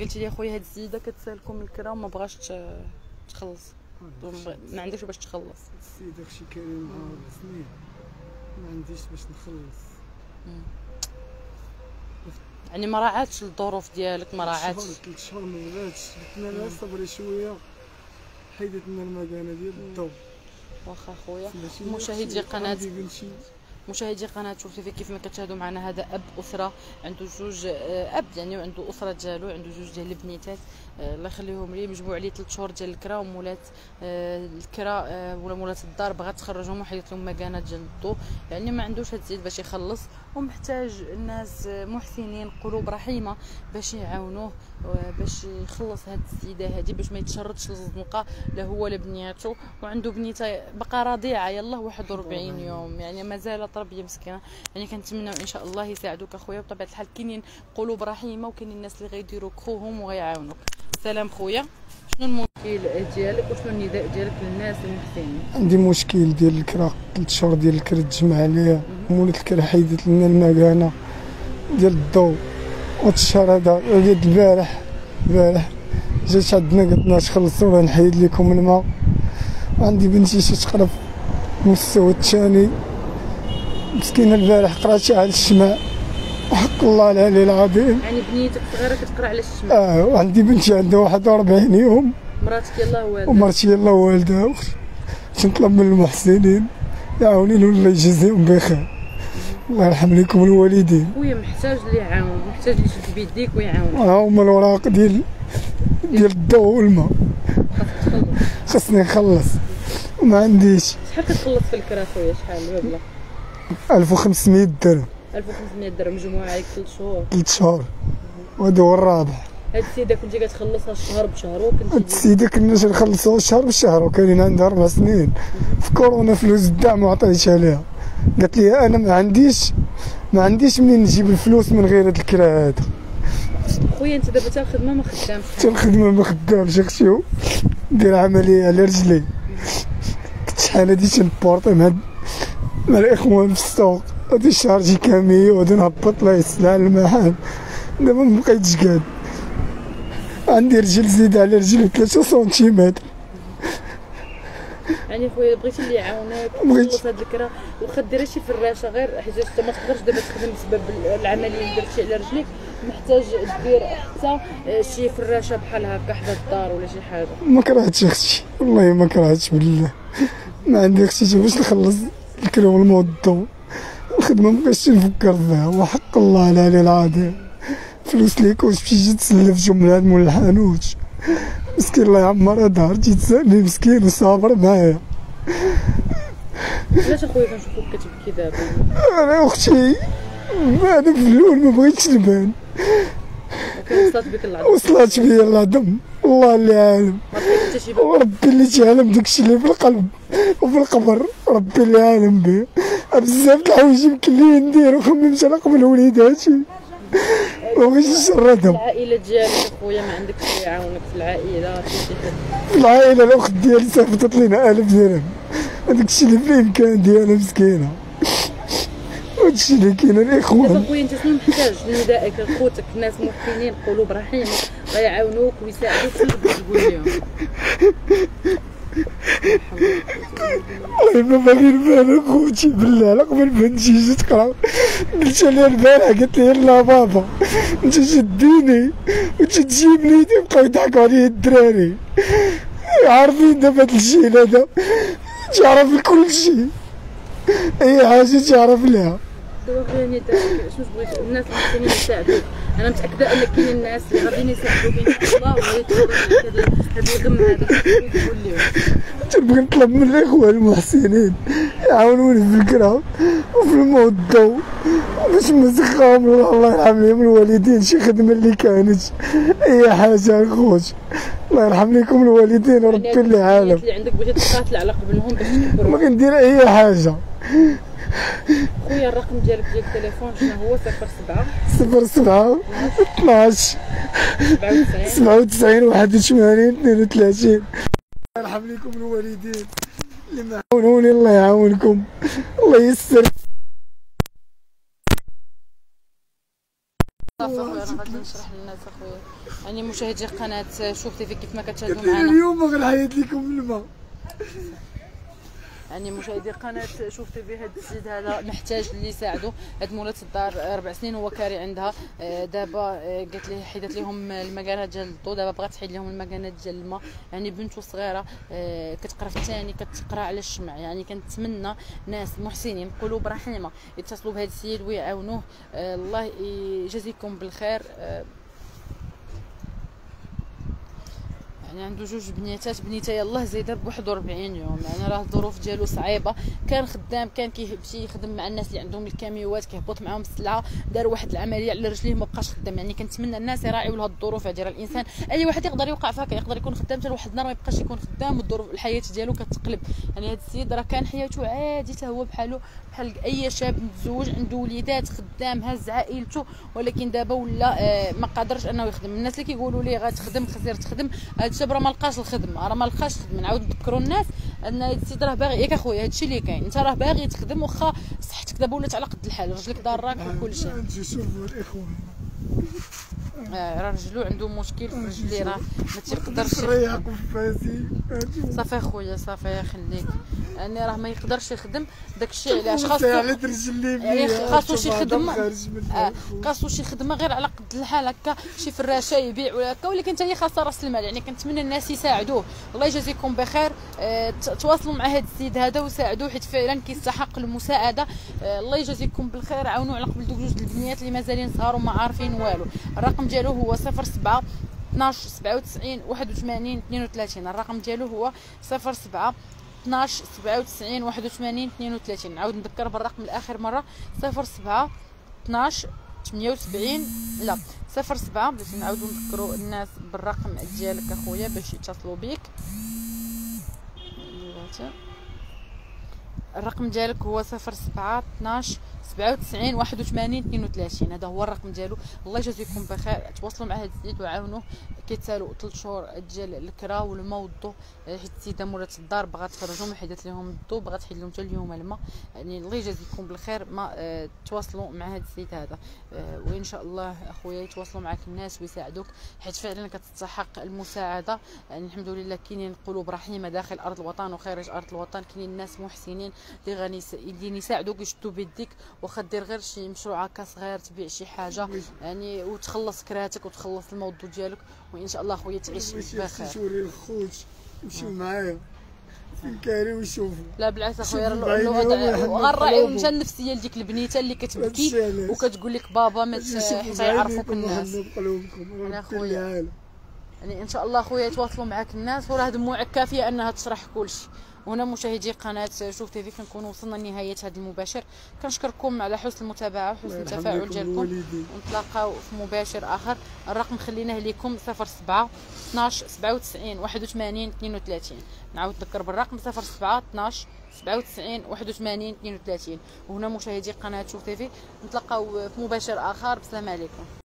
قلتي لي خويا هاد السيده كتسالكم الكرا وما بغاش تخلص. ما عندكش باش تخلص. السيد داكشي كاين معاه ربع سنين ما عنديش باش نخلص. يعني ما راعاتش الظروف ديالك ما راعاتش. ثلاث شهور ما ولاتش قلت لها صبري شوية. حيدت لنا المكانه ديال الضو واخا خويا مشاهدي قناة مشاهدي قناة شوف تيفي كيف ما كتشاهدوا معنا هذا أب أسرة عنده جوج آه، أب يعني عنده أسرة ديالو عنده جوج ديال البنيتات. آه، الله يخليهم ليه مجموع عليه 3 شهور ديال الكرا ومولات آه، الكرا ولا مولات الدار بغات تخرجهم وحيدت لهم مكانة ديال الضو. يعني ما عندوش هاد الزيد باش يخلص. ومحتاج الناس آه، محسنين قلوب رحيمة باش يعاونوه باش يخلص هاد السيدة هادي باش ما يتشردش للزنقة لا هو لا بنياتو وعنده بنيتة بقى رضيعة يلا 41 يوم يعني مازال تربيه مسكينة. يعني كنتمنى إن شاء الله يساعدوك أخويا بطبيعة الحال كاينين قلوب رحيمة وكاينين الناس اللي غيديروا خوهم وغيعاونوك. سلام خويا. شنو المشكل ديالك وشنو النداء ديالك للناس المحسنين؟ عندي مشكل ديال الكرا ثلاث شهور ديال الكرا تجمع عليا مولات الكرا حيدت لنا المكانة ديال الضو وهاد الشهر هذا هاد البارح البارح جات عندنا قالت لنا تخلصوا نحيد لكم الماء. وعندي بنتي شي تقرا في المستوى الثاني مسكينة البارح قرات على الشمع. وحق الله العلي العظيم. يعني بنيتك صغيرة كتقرأ على الشمع. آه وعندي بنتي عندها 41 يوم. مراتك يلاه والدة. ومرتي الله والدها أختي تنطلب من المحسنين يعاونين والله يجزيهم بخير. الله يرحم لكم الوالدين. خويا محتاج اللي يعاون محتاج اللي يشد بيديك ويعاون. ها هما الوراق ديال ديال الضوء والماء خاصني نخلص. ما عنديش. شحال كتخلص في الكرا خويا؟ شحال؟ المبلغ 1500 درهم. 1500 درهم مجموعة عليك 3 شهور. ثلاث شهور. وهذا هو الرابع. هاد السيدة كنتي كتخلصها الشهر بشهر هاد وكنتي السيدة كنا نخلصوها شهر بشهر وكاينين عندها أربع سنين. في كورونا فلوس الدعم ما عطيتش عليها. قالت لي أنا ما عنديش ما عنديش منين نجيب الفلوس من غير هاد الكرا هذا خويا أنت دابا تا الخدمة ما خدامش. حتى الخدمة ما خدامش أختي ندير عملية على رجلي. كنت شحال هادي تنبورطي مع مع الإخوان في السوق. غادي شارجي كامي وغادي نهبط الله يسلع المحل. دابا ما بقيتش قاد عندي رجل زيد على رجلي 3 سنتيمتر. يعني خويا بغيتي اللي يعاونك بغيت. تخلص هاد الكرا واخا ديري شي فراشه غير حيت انت ما تقدرش دابا تخدم بسبب العملية اللي درتي على رجليك. محتاج دير حتى شي فراشه بحال هكا حدا الدار ولا شي حاجة. ما كرهتش أختي والله ما كرهتش بالله. ما عندي أختي باش نخلص الكرا والماء والضو الخدمة مبقاش نفكر فيها وحق الله العلي العظيم فلوس ليك واش تجي تسلف جملة مول الحانوت. مسكين الله يعمر دار تجي تسألني مسكين وصابر معايا. علاش اخويا كنشوفوك كتبكي دابا؟ أنا أختي أنا في الأول ما بغيتش نبان وصلت بك العظم وصلت بيا العظم الله اللي عالم. وربي اللي تعلم داكشي اللي في القلب وفي القبر. ربي اللي عالم به بزاف د الحوايج يمكن لي ندير وخممت على قبل وليداتي ما بغيتش نشردهم العائلة ديالك أخويا ما عندكش اللي يعاونك في العائلة؟ في في العائلة الأخت ديالي صيفطت لنا 1000 درهم. هذاك الشيء اللي في الامكان ديالها مسكينة. هادشي اللي كاين دابا الإخوان. خويا أنت شنو محتاج ندائك لخوتك ناس محسنين قلوب رحيمه غيعاونوك ويساعدوك شنو بغيتي تقول لهم والله ما باغي نبان اخوتي بالله على قبل ما نجي تقرا قلت لها البارح قالت لي لا بابا. انت تديني وتجيبني تبقاو يضحكوا عليا الدراري. عارفين دابا هاد الجيل هذا؟ تعرف كل شيء. أي حاجة تعرف لها. ندائك شنو بغيتي الناس المحسنين يساعدوك. أنا متأكدة ان كاين الناس اللي غاديين يساعدوك ان شاء الله وغادي هذا الغم هذا تنبغي نطلب من الإخوان المحسنين يعاونوني في الكرا وفي الماء والضو باش نسخاهم الله يرحم لهم الوالدين شي خدمة اللي كانت. أي حاجة الخوت الله يرحم لكم الوالدين وربي اللي عالم. اللي عندك بغيتي تقاتل على قبلهم باش ما تكبروا كندير أي حاجة. خويا الرقم ديالك ديال التليفون شنو هو؟ 07 صفر سبعة 12 97 97 81 32 الله يرحم لكم الوالدين. اللي ما عاونوني الله يعاونكم. الله يسر صافي اخويا أنا غادي نشرح للناس اخويا يعني مشاهدي قناة شوف تيفي كيف ما كتشاهدوا معنا. اليوم غنعيط لكم الماء. يعني مشاهدي قناة شوف تيفي هاد السيد هذا محتاج اللي يساعدو. هاد مولات الدار أربع سنين هو كاري عندها. آه، دابا آه، قالت لي حيدت لهم المكانات ديال الضو. دابا بغات تحيد لهم المكانات ديال الماء. يعني بنته صغيرة آه، كتقرا في الثاني كتقرا على الشمع. يعني كنتمنى ناس محسنين قلوب رحيمه يتصلوا بهذا السيد ويعاونوه. الله يجازيكم بالخير. يعني عنده جوج بنيتات بنيتة يلاه زايدة ب 41 يوم. يعني راه الظروف ديالو صعيبة. كان خدام كان كيمشي يخدم مع الناس اللي عندهم الكاميوات كيهبط معاهم السلعه دار واحد العملية على رجليه ما بقاش خدام. يعني كنتمنى الناس يراعيو لهاد الظروف هادي. راه الإنسان أي واحد يقدر يوقع فيها يقدر يكون خدام. حتى لواحد النهار ما يبقاش يكون خدام والظروف الحياة ديالو كتقلب. يعني هاد السيد راه كان حياته عادي. حتى هو بحالو بحال أي شاب متزوج عنده وليدات خدام هز عائلته. ولكن دابا ولا آه، ما قادرش أنه يخدم. الناس اللي كيقولوا ليه غتخدم خسير تخدم هاد الشاب راه ما لقاش الخدمة. راه ما لقاش الخدمة. نعاود نذكروا الناس أن السيد راه باغي ياك أخويا هادشي اللي كاين. أنت راه باغي تخدم واخا صحتك دابا ولات على قد الحال. رجلك ضاراك وكل شيء. الإخوان. آه، راه رجلو عنده مشكل في رجليه راه ما تيقدرش. صافي أخويا صافي خليك. يعني راه ما يقدرش يخدم داكشي. علاش؟ خاصو رجلي يعني خاصو شي من آه،. خاصو شي خدمة غير على الحال هكا شي فراشة يبيع ولا هكا ولكن حتى هي خاصها رأس المال يعني كنتمنى الناس يساعدوه. الله يجازيكم بخير. ت- تواصلوا مع هذا السيد هذا وساعدوه حيت فعلا كيستحق المساعدة. آه، الله يجازيكم بالخير. عاونوا على قبل دوك جوج البنيات اللي مازالين صغار وما عارفين والو. الرقم ديالو هو 07 12 97 81 32 الرقم ديالو هو 07 12 97 81 32 نعاود نذكر بالرقم الآخر مرة. 07 12 78 لا 07 باش نعاودو نذكروا الناس بالرقم ديالك أخويا باش يتصلوا بيك. الرقم ديالك هو 07 12 97 81 32 هذا هو الرقم ديالو. الله يجازيكم بخير. تواصلوا مع هذا السيد وعاونوه. كيتسالوا 3 شهور ديال الكرا والماء والضو حيت السيده مولات الدار بغات تخرجهم حيدت لهم الضو بغات تحيد لهم حتى اليوم الماء. يعني الله يجازيكم بالخير ما آه، تواصلوا مع هذا السيد هذا. آه، وإن شاء الله أخويا يتواصلوا معك الناس ويساعدوك. حيت فعلا كتستحق المساعدة. يعني الحمد لله كاينين قلوب رحيمة داخل أرض الوطن وخارج أرض الوطن. كاينين ناس محسنين اللي غادي اللي يساعدوك يشدوا بيديك. واخا دير غير شي مشروع هكا صغير تبيع شي حاجة. يعني وتخلص كراتك وتخلص الموضوع ديالك. وإن شاء الله خويا تعيش بخير. تشوري الخوت يمشيو معايا. في الكاري ويشوفوا لا بالعكس أخويا شوفوا بعينيهم ويحنوا غنراعيو قلوبهم. مشى النفسيه لديك البنيتة اللي كتبكي. وكتقول لك بابا ما يعرفوك الناس. ويحنوا بقلوبكم يا راه خويا. كل العالم يعني إن شاء الله خويا يتواصلوا معك الناس وراه دموعك كافيه أنها تشرح كل شيء وهنا مشاهدي قناة شوف تيفي كنكونوا وصلنا لنهاية هذا المباشر. كنشكركم على حسن المتابعة وحسن التفاعل لكم ديالكم ونتلاقاو في مباشر آخر. الرقم خليناه لكم 07 12 97 81 32 نعاود نذكر بالرقم 07 12 97 81 32 وهنا مشاهدي قناة شوف تيفي نتلاقاو في مباشر آخر. بسلام عليكم.